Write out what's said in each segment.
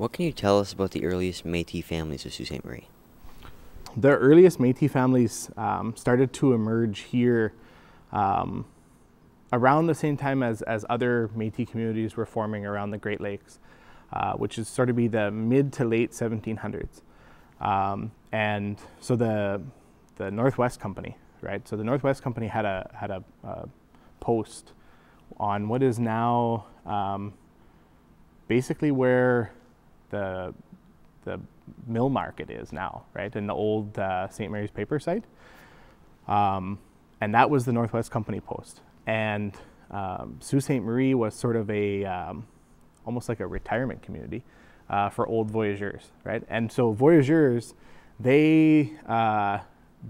What can you tell us about the earliest Métis families of Sault Ste. Marie? The earliest Métis families um, started to emerge here um, around the same time as, as other Métis communities were forming around the Great Lakes, uh, which is sort of be the mid to late 1700s. Um, and so the, the Northwest Company, right? So the Northwest Company had a, had a, a post on what is now um, basically where the, the mill market is now, right? In the old uh, St. Mary's paper site. Um, and that was the Northwest Company post. And um, Sault Ste. Marie was sort of a, um, almost like a retirement community uh, for old voyageurs, right? And so voyageurs, they, uh,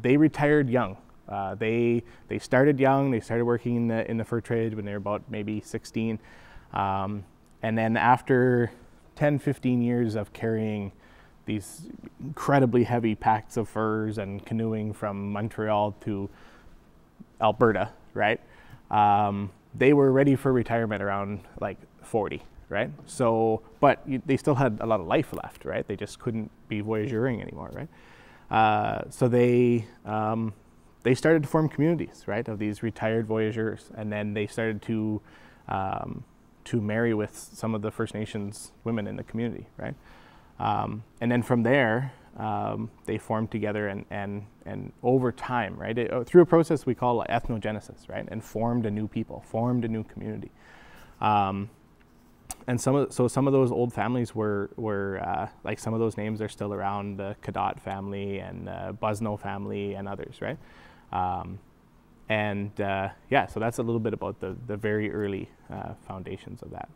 they retired young. Uh, they, they started young, they started working in the, in the fur trade when they were about maybe 16. Um, and then after 10, 15 years of carrying these incredibly heavy packs of furs and canoeing from Montreal to Alberta, right? Um, they were ready for retirement around like 40, right? So, but you, they still had a lot of life left, right? They just couldn't be voyageuring anymore, right? Uh, so they um, they started to form communities, right, of these retired voyageurs, and then they started to um, to marry with some of the First Nations women in the community, right? Um, and then from there, um, they formed together and, and, and over time, right, it, uh, through a process we call ethnogenesis, right, and formed a new people, formed a new community. Um, and some of, so some of those old families were, were uh, like some of those names are still around, the Cadot family and the Busno family and others, right? Um, and uh, yeah, so that's a little bit about the, the very early uh, foundations of that.